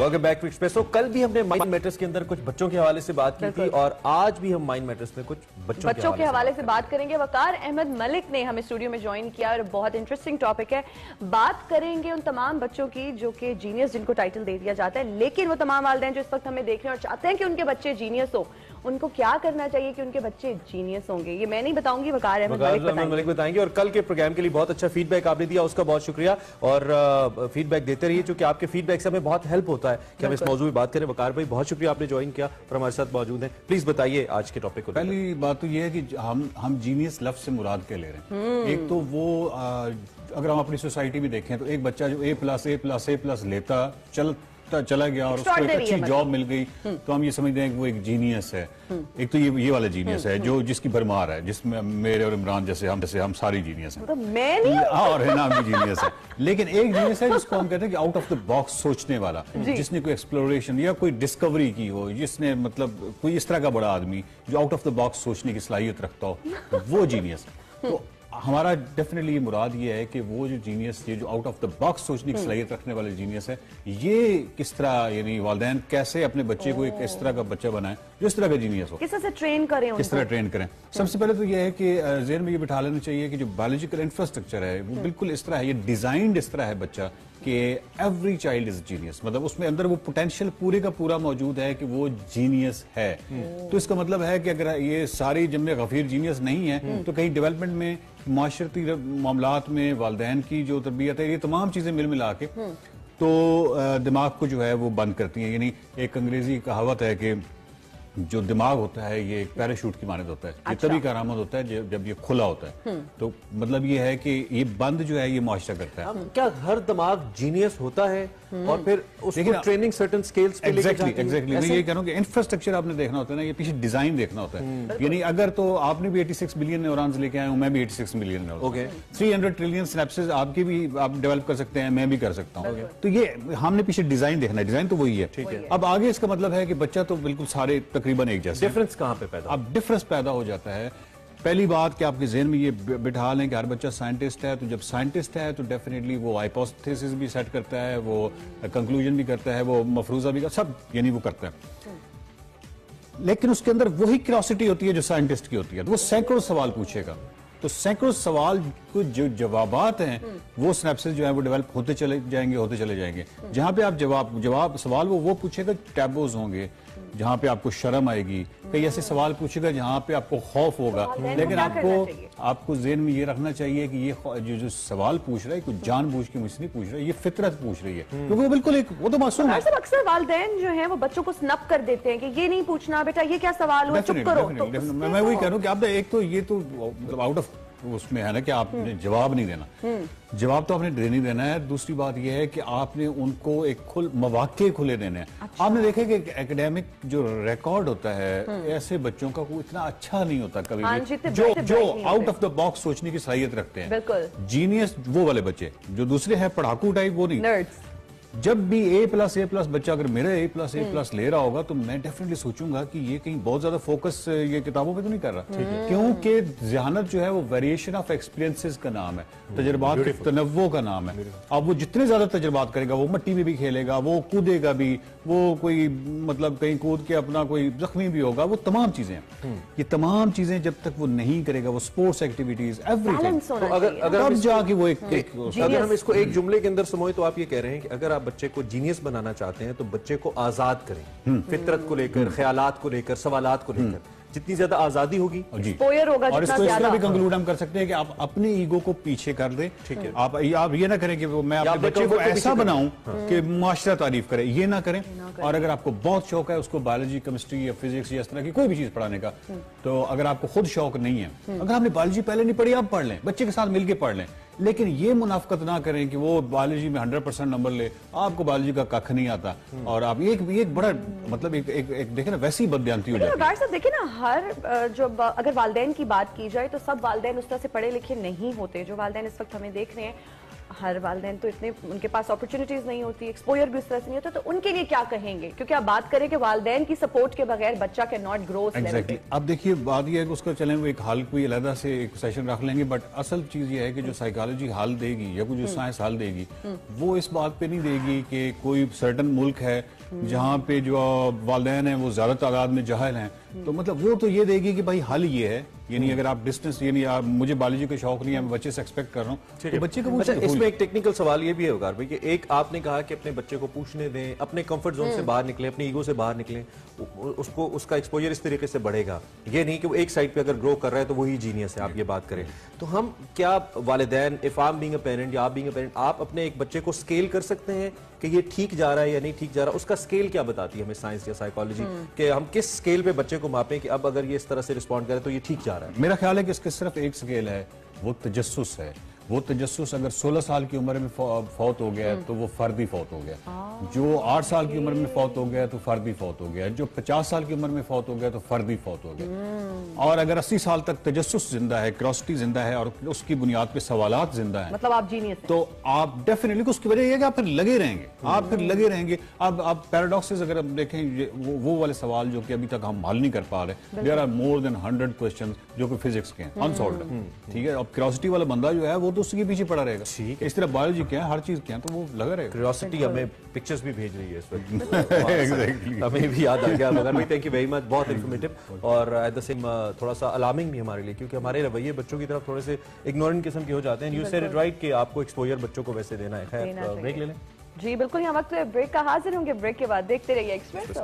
Welcome back to espresso कल भी हमने माइंड मैटर्स के अंदर कुछ बच्चों के हवाले से बात की थी और आज भी हम माइंड मैटर्स में कुछ बच्चों, बच्चों के हवाले से बात करेंगे। वकार अहमद मलिक ने हमें स्टूडियो में ज्वाइन किया और बहुत इंटरेस्टिंग टॉपिक है। बात करेंगे उन तमाम बच्चों की जो कि जीनियस जिनको टाइटल दे दिया जाता है लेकिन वो तमाम वाले जो इस वक्त हमें देख रहे हैं और चाहते हैं कि उनके बच्चे जीनियस हो उनको क्या करना चाहिए कि उनके बच्चे जीनियस होंगे? ये मैं नहीं बताऊँगी वकार अहमद मलिक मलिक बताएँगे और कल के प्रोग्राम के लिए बहुत अच्छा फीडबैक आपने दिया उसका बहुत शुक्रिया। और फीडबैक देते रहिए क्योंकि आपके फीडबैक से हमें बहुत हेल्प होता है कि हम इस मौजूद में बात करें। वकार भाई बहुत शुक्रिया आपने ज्वाइन किया और हमारे साथ मौजूद है। प्लीज़ बताइए आज के टॉपिक को पहली बात तो ये है कि हम हम जीनियस लफ्ज से मुराद के ले रहे हैं? हम्म। एक तो वो अगर हम अपनी सोसाइटी में देखें तो एक बच्चा जो A plus A plus A plus लेता चल चला गया और उसको एक अच्छी जॉब मतलब। मिल गई। हम्म। तो हम ये समझते हैं कि वो एक जीनियस है। हम्म। एक तो ये ये वाला जीनियस है जो जिसकी भरमार है जिसमें मेरे और इमरान जैसे हम जैसे हम सारी जीनियस हैं। तो मैं नहीं हाँ। और है नाम भी जीनियस है। लेकिन एक जीनियस है जिसको हम कहते हैं कि आउट ऑफ़ द बॉक्स सोचने वाला जिसने कोई एक्सप्लोरेशन या कोई डिस्कवरी की हो जिसने मतलब कोई इस तरह का बड़ा आदमी जो आउट ऑफ़ द बॉक्स सोचने की सलाहियत रखता हो वो जीनियस है। तो हमारा डेफिनेटली ये मुराद ये है कि वो जो जीनियस ये जो आउट ऑफ़ द बॉक्स सोचने की हम्म। सलाहियत रखने वाले जीनियस है ये किस तरह यानी वालदेन कैसे अपने बच्चे को एक इस तरह का बच्चा बनाए जो इस तरह का जीनियस हो किस तरह से ट्रेन करें किस तरह ट्रेन करें सबसे पहले तो ये है कि जेहन में ये बिठा लेना चाहिए कि जो बायोलॉजिकल इंफ्रास्ट्रक्चर है वो हम्म। बिल्कुल इस तरह है ये डिजाइंड इस तरह है बच्चा कि एवरी चाइल्ड इज़ जीनियस मतलब उसमें अंदर वो पोटेंशियल पूरे का पूरा मौजूद है कि वो जीनियस है। तो इसका मतलब है कि अगर ये सारी जमने गफीर जीनियस नहीं है तो कहीं डेवलपमेंट में, माशरती मामला में, वालदेन की जो तरबियत है, ये तमाम चीज़ें मिल मिला के तो दिमाग को जो है वो बंद करती हैं। यानी एक अंग्रेज़ी कहावत है कि जो दिमाग होता है ये एक पैराशूट की मानद होता है। अच्छा। ये तभी करामत होता है जब ये खुला होता है। हम्म। तो मतलब ये है कि ये बंद जो है ये मुआशरा करता है। क्या हर दिमाग जीनियस होता है? और फिर उसको ट्रेनिंग सर्टेन स्केल्स पे एग्जैक्टली एग्जैक्टली मैं ये कह रहा हूँ कि इंफ्रास्ट्रक्चर आपने देखना होता है ना ये पीछे डिज़ाइन देखना होता है। हम्म। यानी अगर तो आपने भी एटी 86 बिलियन न्यूरॉन्स लेके आए हूँ मैं भी 86 मिलियन ओके 300 ट्रिलियन स्नैप्सेस आपकी भी आप डेवलप कर सकते हैं मैं भी कर सकता हूँ। तो ये हमने पीछे डिज़ाइन देखना है। डिज़ाइन तो वही है। ठीक है। अब आगे इसका मतलब है कि बच्चा तो बिल्कुल सारे तकरीबन एक जैसे। डिफरेंस कहाँ पे पैदा अब डिफरेंस पैदा हो जाता है। पहली बात कि आपके जहन में ये बिठा लें कि हर बच्चा साइंटिस्ट है तो जब साइंटिस्ट है तो डेफिनेटली वो हाइपोथेसिस भी सेट करता है वो कंक्लूजन भी करता है वो मफरूजा भी सब यानी वो करता है। लेकिन उसके अंदर वही क्यूरोसिटी होती है जो साइंटिस्ट की होती है। तो वो सैकड़ों सवाल पूछेगा। तो सैकड़ों सवाल को जो जवाब हैं वो स्नैपसेस जो है वो डेवलप होते चले जाएँगे होते चले जाएँगे। जहाँ पे आप जवाब जवाब सवाल वो वो पूछेगा टैबोज होंगे। जहाँ पे आपको शर्म आएगी कई ऐसे सवाल पूछेगा जहाँ पे आपको खौफ होगा। लेकिन आपको आपको जेन में ये रखना चाहिए कि ये जो जो सवाल पूछ रहा है कुछ जान बूझ के मुझसे नहीं पूछ रहा है ये फितरत पूछ रही है। हम्म। क्योंकि वो बिल्कुल एक वो तो मासूम है। अक्सर वालदेन जो है वो बच्चों को स्नप कर देते हैं कि ये नहीं पूछना बेटा ये क्या सवाल हुआ? चुप करो तो मैं वही कह रहा हूँ कि आप एक तो ये तो मतलब आउट ऑफ़ उसमें है ना कि आपने हम्म। जवाब नहीं देना। हम्म। जवाब तो आपने दे नहीं देना है। दूसरी बात यह है कि आपने उनको एक खुल मवाके खुले देने हैं। अच्छा। आपने देखे कि एकेडमिक जो रिकॉर्ड होता है हम्म। ऐसे बच्चों का कोई इतना अच्छा नहीं होता कभी हाँ भी जो जो आउट ऑफ़ द बॉक्स सोचने की सलाहियत रखते हैं। जीनियस वो वाले बच्चे जो दूसरे हैं पढ़ाकू टाइप वो नहीं। जब भी ए प्लस ए प्लस बच्चा अगर मेरा ए प्लस ए प्लस ले रहा होगा तो मैं डेफिनेटली सोचूँगा कि ये कहीं बहुत ज़्यादा फोकस ये किताबों पे तो नहीं कर रहा। है। क्योंकि जहानत जो है वो वेरिएशन ऑफ़ एक्सपीरियंसेस का नाम है। हम्म। तजर्बात तनवो का नाम है। अब वो जितने ज़्यादा तजर्बात करेगा वो मट्टी में भी खेलेगा वो कूदेगा भी वो कोई मतलब कहीं कूद के अपना कोई जख्मी भी होगा वो तमाम चीज़ें हम्म। ये तमाम चीज़ें जब तक वो नहीं करेगा वो स्पोर्ट्स एक्टिविटीज़ एवरीथिंग अगर जाके वो एक अगर हम इसको एक जुमले के अंदर समोए तो आप ये कह रहे हैं कि अगर आप बच्चे को जीनियस बनाना चाहते हैं तो बच्चे को आज़ाद करें। हम्म। फितरत को लेकर ख्यालात को लेकर सवालात को लेकर। जितनी ज़्यादा आज़ादी होगी होगा और इसको इस तरह भी कंक्लूड हम कर सकते हैं कि आप अपने ईगो को पीछे कर दें। ठीक है। आप आप ये ना करें कि मैं अपने बच्चे को ऐसा बनाऊँ हाँ। कि माशरा तारीफ़ करे। ये ना करें। और अगर आपको बहुत शौक है उसको बायोलॉजी केमिस्ट्री या फिजिक्स या इस तरह की कोई भी चीज़ पढ़ाने का हम्म। तो अगर आपको खुद शौक नहीं है हम्म। अगर आपने बायोलॉजी पहले नहीं पढ़ी आप पढ़ लें। बच्चे के साथ मिलकर पढ़ लें। लेकिन ये मुनाफ्त ना करें कि वो बायोलॉजी में हंड्रेड परसेंट नंबर ले। आपको बायोलॉजी का कख नहीं आता। और आप एक एक बड़ा मतलब एक एक, एक देखे ना वैसी बदयांती हो जाती है। देखिए ना हर जो अगर वालदेन की बात की जाए तो सब वालदेन उस तरह से पढ़े लिखे नहीं होते जो वालदेन इस वक्त हमें देख रहे हैं। हर वालदेन तो इतने उनके पास अपॉर्चुनिटीज़ नहीं होती एक्सपोजर भी उस तरह से नहीं होता तो उनके लिए क्या कहेंगे? क्योंकि आप बात करें कि वालदेन की सपोर्ट के बगैर बच्चा कैन नॉट ग्रो एग्जैक्टली अब देखिए बात यह है कि उसका चलें वो एक हाल कोई अलहदा से एक सेशन रख लेंगे बट असल चीज़ ये है कि जो साइकोलॉजी हाल देगी या कुछ जो साइंस हाल देगी वो इस बात पे नहीं देगी कि कोई सर्टन मुल्क है जहाँ पे जो वालदेन है वो ज़्यादा तादाद में जहल हैं। तो मतलब वो तो ये देगी कि भाई हल ये है यानी अगर आप डिस्टेंस यानी आप मुझे बायोलॉजी का शौक नहीं है मैं बच्चे से एक्सपेक्ट कर रहा हूँ तो बच्चे को अच्छा इसमें एक टेक्निकल सवाल ये भी है उगार भाई कि एक आपने कहा कि अपने बच्चे को पूछने दें अपने कंफर्ट जोन से बाहर निकले अपने ईगो से बाहर निकले उसको उसका एक्सपोजर इस तरीके से बढ़ेगा। ये नहीं कि वो एक साइड पे अगर ग्रो कर रहा है तो वही जीनियस है आप ये बात करें। तो हम क्या वालदेन इफ़ आम बीइंग अ पेरेंट या आप बीइंग अ पेरेंट आप अपने एक बच्चे को स्केल कर सकते हैं? कि ये ठीक जा रहा है या नहीं ठीक जा रहा उसका स्केल क्या बताती है हमें साइंस या साइकोलॉजी कि हम किस स्केल पे बच्चे को मापें कि अब अगर ये इस तरह से रिस्पॉन्ड करे तो ये ठीक जा रहा है? मेरा ख्याल है कि इसके सिर्फ़ एक स्केल है वो तजस्स है। वो तजस्स अगर 16 साल की उम्र में फौत हो गया है तो वो फर्दी फौत हो गया। जो 8 साल की उम्र में फौत हो गया तो फर्दी फौत हो गया जो 50 साल की उम्र में फौत हो गया तो फर्दी फौत हो गया। और अगर 80 साल तक तजस्स ज़िंदा है क्रॉसिटी ज़िंदा है और उसकी बुनियाद पे सवाल ज़िंदा है मतलब आप जीनियस तो आप डेफिनेटली उसकी वजह यह कि आप फिर लगे रहेंगे आप फिर लगे रहेंगे। अब आप पैराडॉक्सेस अगर आप देखें वो, वो वाले सवाल जो कि अभी तक हम हल नहीं कर पा रहे there are more than hundred question जो कि फिजिक्स के हैं अनसॉल्व हम्म। ठीक है अब क्रोसिटी वाला बंदा जो है वो तो उसके पीछे पड़ा रहेगा। ठीक इस तरह बायोलॉजी क्या है हर चीज़ क्या है तो वो लगा रहेगा। क्यूरियोसिटी हमें पिक्चर्स भी भेज रही है इस वक्त। हमें भी याद आ गया मगर भाई थैंक यू वेरी मच बहुत इन्फॉर्मेटिव और एट द सेम थोड़ा सा अलार्मिंग भी हमारे लिए क्योंकि हमारे रवैये बच्चों की तरफ़ थोड़े से इग्नोरेंट किस्म के हो जाते हैं यू सेड राइट कि आपको एक्सपोजर बच्चों को वैसे देना है। खैर ब्रेक ले लें। जी बिल्कुल यहाँ वक्त ब्रेक का हाजिर होंगे ब्रेक के बाद देखते रहिए एक्सप्रेस